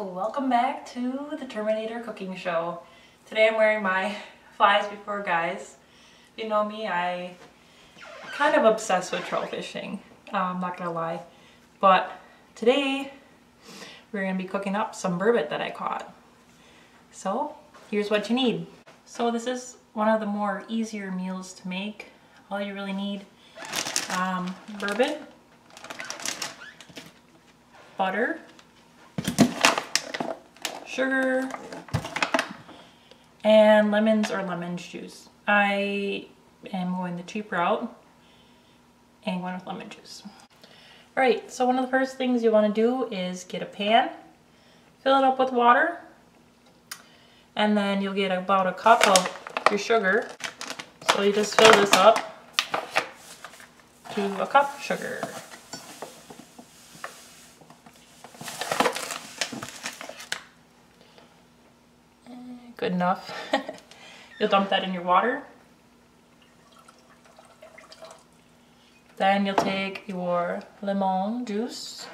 welcome back to the Terminator Cooking Show. Today I'm wearing my Flies Before Guys. You know me, I kind of obsessed with trout fishing, I'm um, not gonna lie. But today we're gonna be cooking up some burbot that I caught. So here's what you need. So this is one of the more easier meals to make. All you really need, um, burbot, butter, sugar, and lemons or lemon juice. I am going the cheap route and going with lemon juice. Alright, so one of the first things you want to do is get a pan, fill it up with water, and then you'll get about a cup of your sugar. So you just fill this up to a cup of sugar. Good enough. You'll dump that in your water. Then you'll take your lemon juice.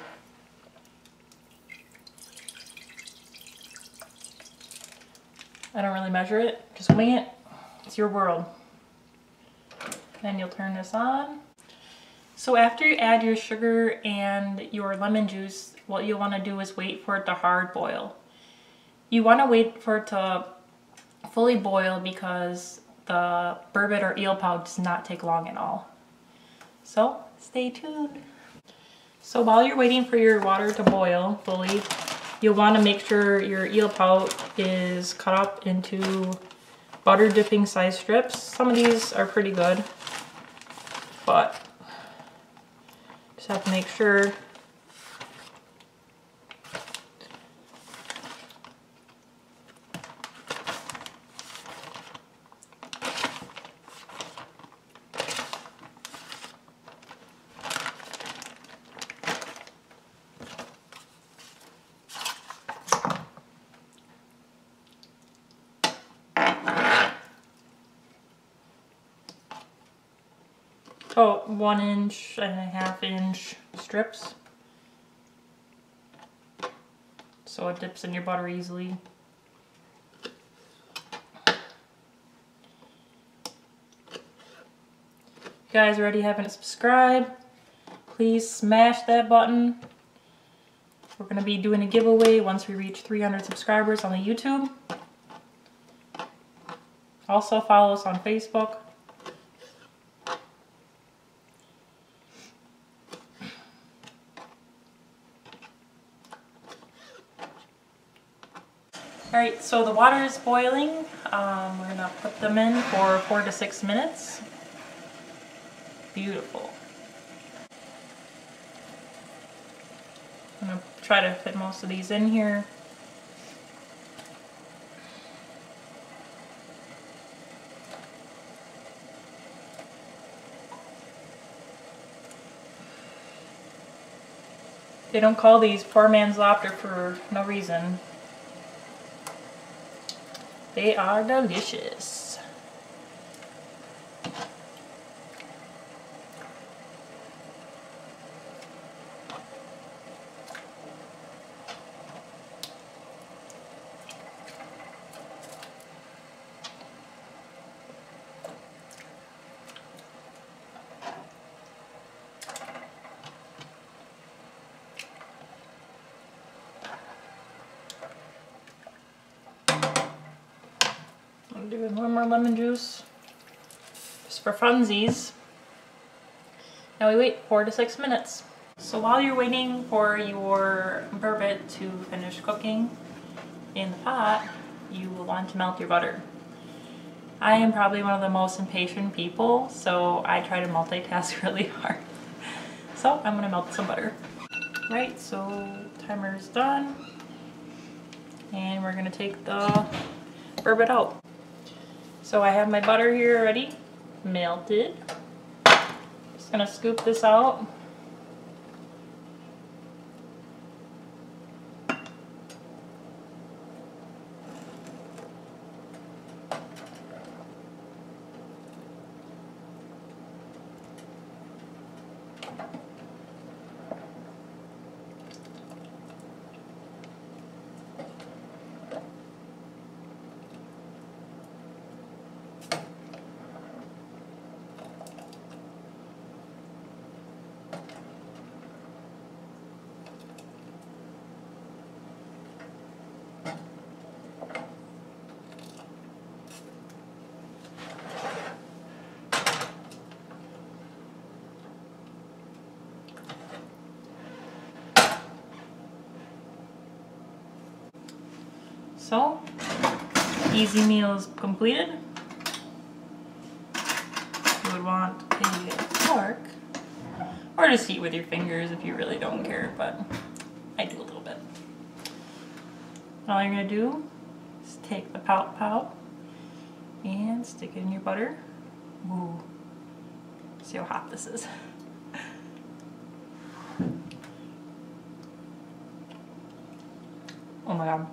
I don't really measure it, just wing it. It's your world. Then you'll turn this on. So after you add your sugar and your lemon juice, what you'll want to do is wait for it to hard boil. You want to wait for it to fully boil because the burbot or eel pout does not take long at all. So stay tuned. So while you're waiting for your water to boil fully, you'll want to make sure your eel pout is cut up into butter dipping size strips. Some of these are pretty good, but just have to make sure oh, one inch and a half inch strips. So it dips in your butter easily. You guys already haven't subscribed, please smash that button. We're going to be doing a giveaway once we reach 300 subscribers on the YouTube. Also follow us on Facebook. Alright, so the water is boiling. Um, we're going to put them in for four to six minutes. Beautiful. I'm going to try to fit most of these in here. They don't call these poor man's lobster for no reason. They are delicious. Doing one more lemon juice just for funsies. Now we wait four to six minutes. So while you're waiting for your burbot to finish cooking in the pot, you will want to melt your butter. I am probably one of the most impatient people, so I try to multitask really hard. So I'm gonna melt some butter. Right, so timer's done. And we're gonna take the burbot out. So I have my butter here already melted. Just gonna scoop this out. So, easy meals completed. You would want a fork, or just eat with your fingers if you really don't care, but I do a little. All you're gonna do is take the pout pout and stick it in your butter. Ooh, see how hot this is. Oh my god.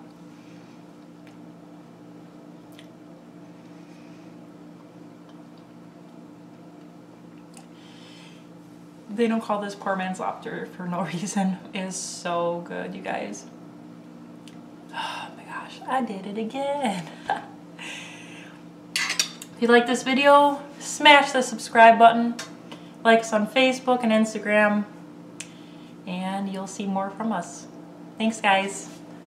They don't call this poor man's lobster for no reason. It is so good, you guys. I did it again. if you like this video, smash the subscribe button. Like us on Facebook and Instagram. And you'll see more from us. Thanks, guys.